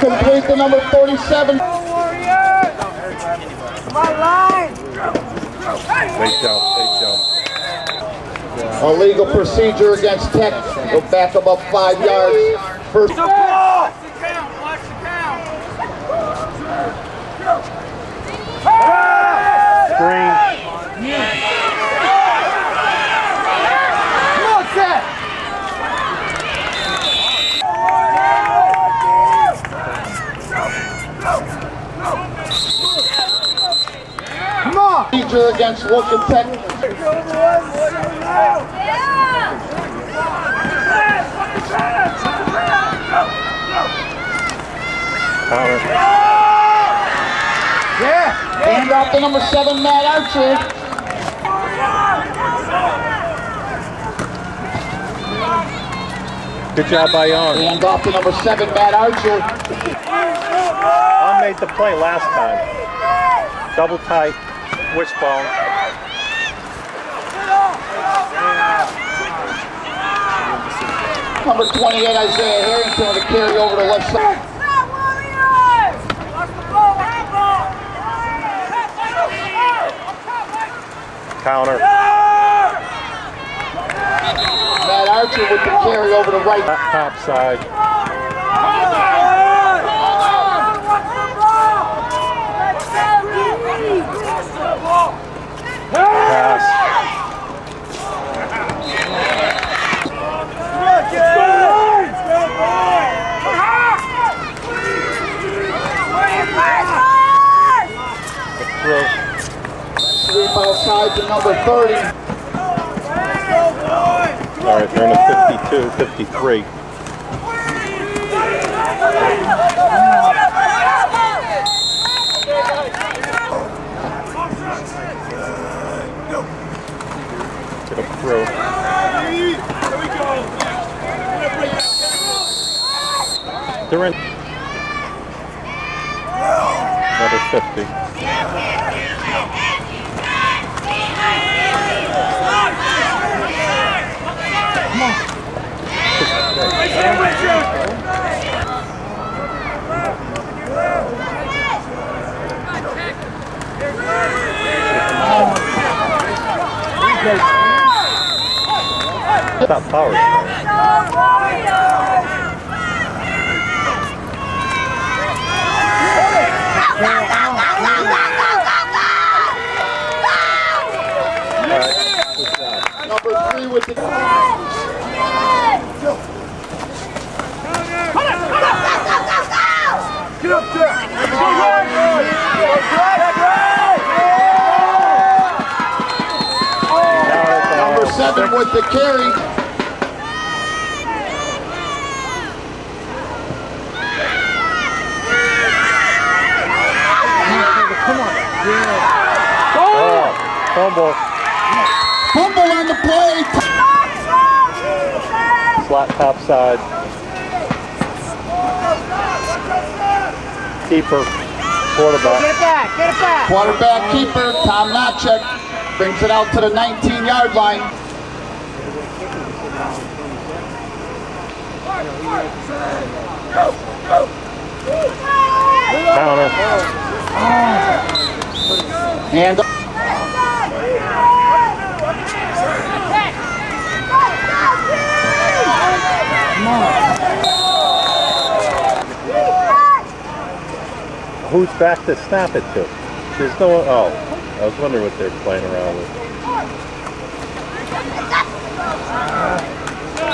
complete to number 47. My line. Late jump, late jump. Illegal procedure against Tech. Will back up five yards. First. Procedure against Wolcott Tech. Counter. Hand off to number seven, Matt Archer. Good job by Young. Hand off to number seven, Matt Archer. I made the play last time. Double tight, wishbone. Number 28, Isaiah Harrington to carry over to left side. Counter. Matt Archer with the carry over to right. Top side. Sweep to number 30. All right, they're in a 52, 53. Get a throw. They're in. Another 50. Number three with the. Number seven with the carry. come Oh, fumble. Fumble on the play. Slot top side. Keeper. Quarterback. Quarterback keeper Tom Notchek brings it out to the 19 yard line. Counter. And Who's back to snap it to? There's no Oh, I was wondering what they're playing around with.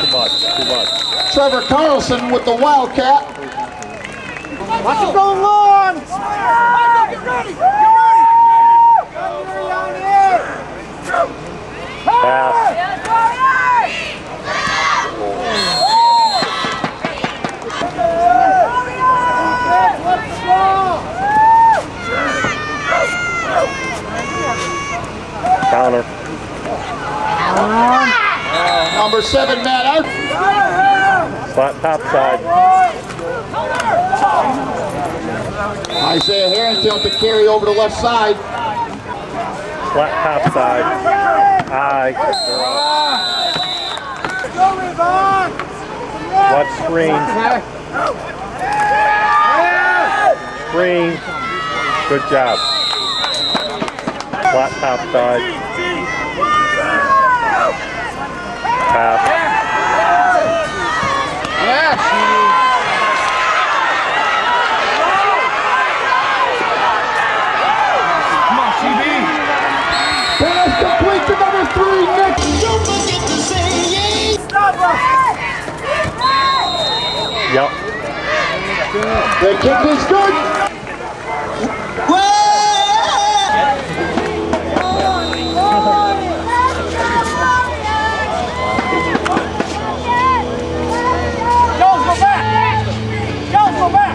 Too much. Too much. Trevor Carlson with the Wildcat. Pass. Number seven, Matt Archer. Slot top side. Isaiah Harrington with the carry over to left side. Flat top side. Aye. Watch screen. Screen. Good job. Flat top side. Tap. Come on, Pass complete to number three, Nick. Yep. The kick is good. Jones, go back. Jones, go back.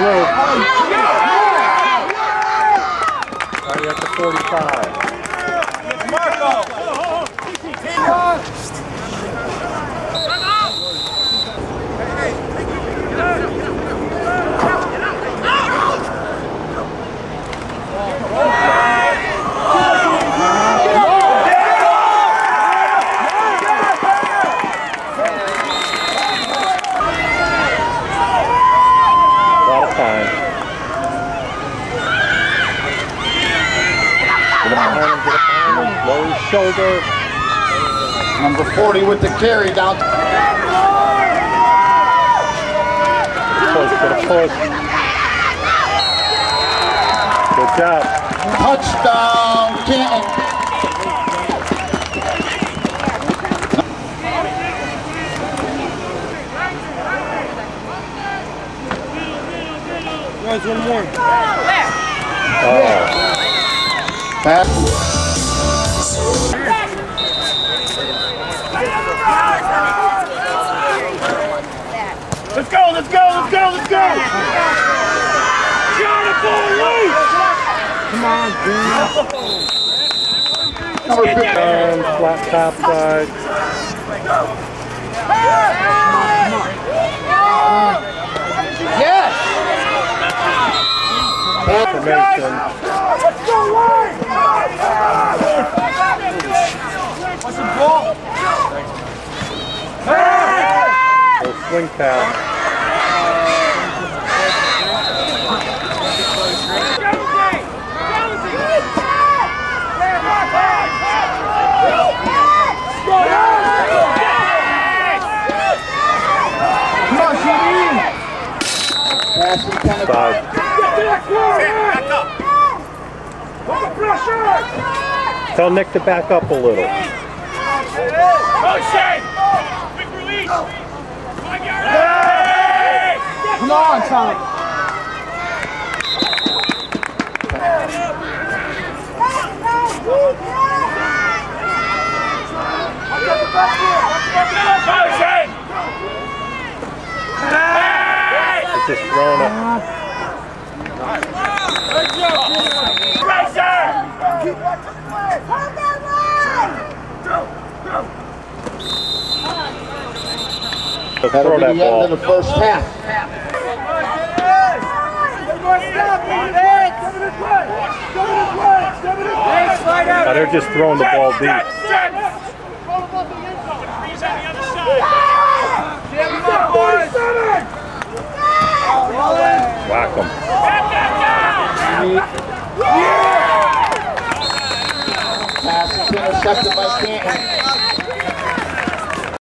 Get it through. Right at the 45. A Get him, get up behind him. Lower his shoulder. Number 40 with the carry down. Push, get a push. Good job. Touchdown, Canton. Guys, one more. Oh, Pass. Let's go, let's go, let's go, let's go. Jonathan, loose. Come on, Number 50. and flat top side. Yes. Formation. Let's go, line. What's the ball? Little swing tap. Come on, CB. Pass intended. Side. Back up. Put the. Tell Nick to back up a little. Motion. Quick release. Come on, Tommy. Motion. It's just throwing it. Pressure. Let's That'll be that the end of the first half. Now they're just throwing the ball deep. Whack them. Pass is intercepted by Canton.